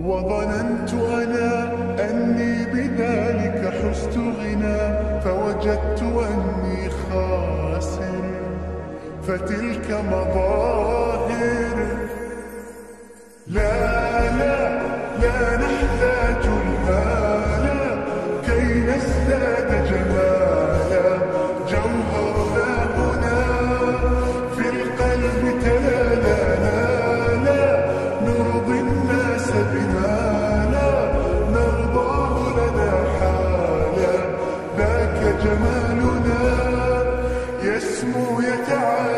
وظننت أنا أني بذلك حست غنى فوجدت أني خاسر. فتلك مظاهر. لا لا لا نحتاج الهالة كي نستاهل. جمالنا يسمو يتعالى.